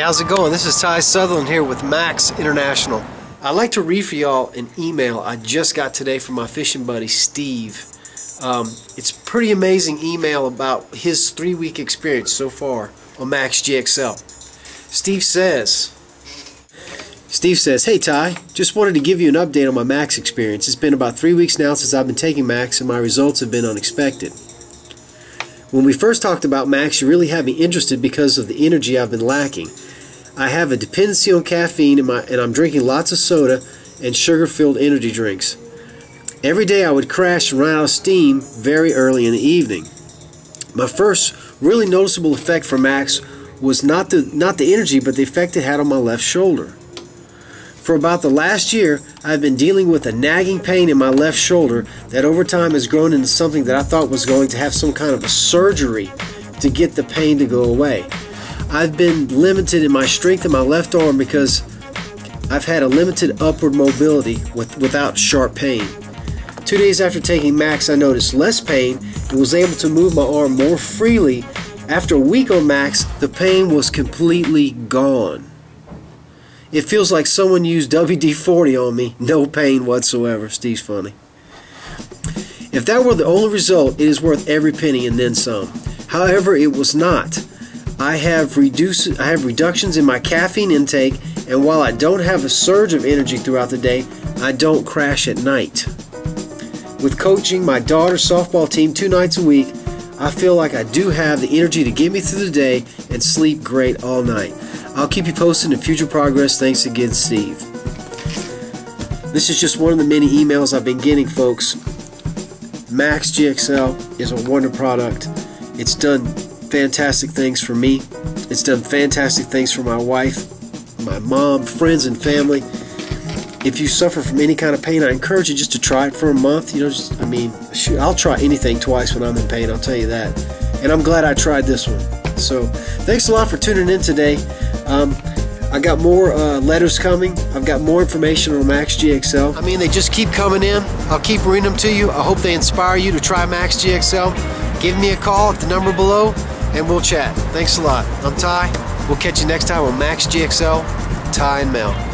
how's it going? This is Ty Southerland here with Max International. I'd like to read for y'all an email I just got today from my fishing buddy Steve. Um, it's pretty amazing email about his three-week experience so far on Max GXL. Steve says, Steve says, Hey Ty, just wanted to give you an update on my Max experience. It's been about three weeks now since I've been taking Max and my results have been unexpected. When we first talked about Max, you really had me interested because of the energy I've been lacking. I have a dependency on caffeine and, my, and I'm drinking lots of soda and sugar-filled energy drinks. Every day I would crash and run out of steam very early in the evening. My first really noticeable effect for Max was not the, not the energy but the effect it had on my left shoulder. For about the last year, I've been dealing with a nagging pain in my left shoulder that over time has grown into something that I thought was going to have some kind of a surgery to get the pain to go away. I've been limited in my strength in my left arm because I've had a limited upward mobility with, without sharp pain. Two days after taking Max, I noticed less pain and was able to move my arm more freely. After a week on Max, the pain was completely gone. It feels like someone used WD-40 on me. No pain whatsoever. Steve's funny. If that were the only result, it is worth every penny and then some. However, it was not. I have reduced I have reductions in my caffeine intake and while I don't have a surge of energy throughout the day, I don't crash at night. With coaching my daughter's softball team two nights a week, I feel like I do have the energy to get me through the day and sleep great all night. I'll keep you posted in future progress. Thanks again, Steve. This is just one of the many emails I've been getting, folks. Max GXL is a wonder product. It's done fantastic things for me. It's done fantastic things for my wife, my mom, friends, and family. If you suffer from any kind of pain, I encourage you just to try it for a month. You know, just I mean, shoot, I'll try anything twice when I'm in pain. I'll tell you that. And I'm glad I tried this one. So, thanks a lot for tuning in today. Um, I got more uh, letters coming. I've got more information on Max GXL. I mean, they just keep coming in. I'll keep reading them to you. I hope they inspire you to try Max GXL. Give me a call at the number below and we'll chat. Thanks a lot. I'm Ty. We'll catch you next time on Max GXL, Ty and Mel.